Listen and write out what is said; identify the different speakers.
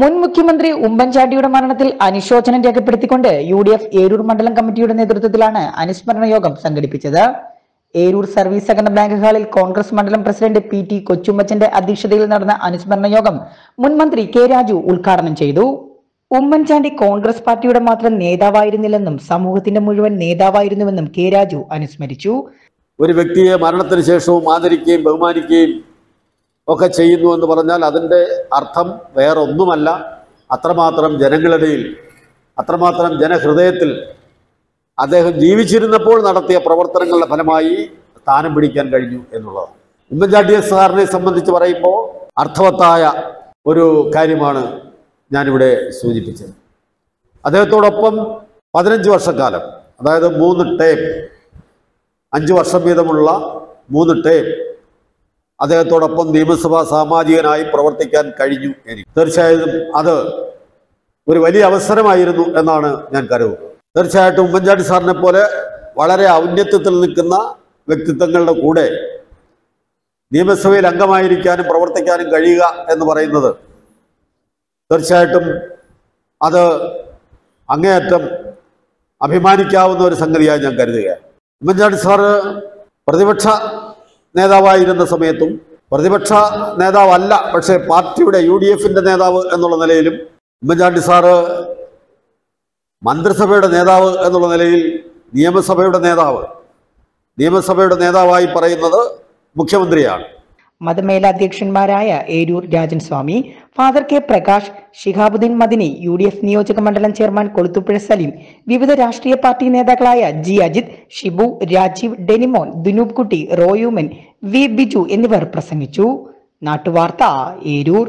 Speaker 1: മുൻ മുഖ്യമന്ത്രി ഉമ്മൻചാണ്ടിയുടെ മരണത്തിൽ അനുശോചനം രേഖപ്പെടുത്തിക്കൊണ്ട് യു ഡി എഫ് ഏരൂർ മണ്ഡലം കമ്മിറ്റിയുടെ നേതൃത്വത്തിലാണ് അനുസ്മരണ യോഗം സംഘടിപ്പിച്ചത്. ഏരൂർ സർവീസ് സഹകരണ ബാങ്ക് ഹാളിൽ കോൺഗ്രസ് മണ്ഡലം പ്രസിഡന്റ് പി ടി കൊച്ചുമ്മച്ചന്റെ അധ്യക്ഷതയിൽ നടന്ന അനുസ്മരണ യോഗം മുൻ മന്ത്രി കെ രാജു ഉദ്ഘാടനം ചെയ്തു. ഉമ്മൻചാണ്ടി കോൺഗ്രസ് പാർട്ടിയുടെ മാത്രം നേതാവായിരുന്നില്ലെന്നും സമൂഹത്തിന്റെ മുഴുവൻ നേതാവായിരുന്നുവെന്നും കെ രാജു അനുസ്മരിച്ചു.
Speaker 2: ഒരു വ്യക്തിയെ മരണത്തിന് ശേഷവും ആദരിക്കുകയും ബഹുമാനിക്കുകയും ഒക്കെ ചെയ്യുന്നു എന്ന് പറഞ്ഞാൽ അതിന്റെ അർത്ഥം വേറൊന്നുമല്ല. അത്രമാത്രം ജനങ്ങളിടയിൽ അത്രമാത്രം ജനഹൃദയത്തിൽ അദ്ദേഹം ജീവിച്ചിരുന്നപ്പോൾ നടത്തിയ പ്രവർത്തനങ്ങളുടെ ഫലമായി സ്ഥാനം പിടിക്കാൻ കഴിഞ്ഞു എന്നുള്ളതാണ്. ഉമ്മൻചാണ്ടി സാറിനെ സംബന്ധിച്ച് പറയുമ്പോൾ അർത്ഥവത്തായ ഒരു കാര്യമാണ് ഞാനിവിടെ സൂചിപ്പിച്ചത്. അദ്ദേഹത്തോടൊപ്പം പതിനഞ്ച് വർഷക്കാലം അതായത് മൂന്ന് ടേം അഞ്ച് വർഷം വീതമുള്ള മൂന്ന് ടേം അദ്ദേഹത്തോടൊപ്പം നിയമസഭാ സാമാജികനായി പ്രവർത്തിക്കാൻ കഴിഞ്ഞു എനിക്ക് തീർച്ചയായും അത് ഒരു വലിയ അവസരമായിരുന്നു എന്നാണ് ഞാൻ കരുതുന്നത്. തീർച്ചയായിട്ടും ഉമ്മൻചാണ്ടി സാറിനെ പോലെ വളരെ ഔന്നത്യത്തിൽ നിൽക്കുന്ന വ്യക്തിത്വങ്ങളുടെ കൂടെ നിയമസഭയിൽ അംഗമായിരിക്കാനും പ്രവർത്തിക്കാനും കഴിയുക എന്ന് പറയുന്നത് തീർച്ചയായിട്ടും അത് അങ്ങേയറ്റം അഭിമാനിക്കാവുന്ന ഒരു സംഗതിയായി ഞാൻ കരുതുകയാണ്. ഉമ്മൻചാണ്ടി സാറ് പ്രതിപക്ഷ നേതാവായിരുന്ന സമയത്തും പ്രതിപക്ഷ നേതാവല്ല പക്ഷേ പാർട്ടിയുടെ യു ഡി എഫിന്റെ നേതാവ് എന്നുള്ള നിലയിലും ഉമ്മൻചാണ്ടി സാറ് മന്ത്രിസഭയുടെ നേതാവ് എന്നുള്ള നിലയിൽ നിയമസഭയുടെ നേതാവ്. നിയമസഭയുടെ നേതാവായി പറയുന്നത് മുഖ്യമന്ത്രിയാണ്.
Speaker 1: മതമേലധ്യക്ഷന്മാരായ Eroor Rajan Swami father K Prakash Shihabuddin Madani U D F നിയോജക മണ്ഡലം ചെയർമാൻ കൊളുത്തുപുഴ സലീം വിവിധ രാഷ്ട്രീയ പാർട്ടി നേതാക്കളായ ജി അജിത് ഷിബു രാജീവ് ഡെനിമോൻ ദുനൂബ് കുട്ടി റോയുമൻ വി ബിജു എന്നിവർ പ്രസംഗിച്ചു. നാട്ടുവാർത്ത ഏരൂർ.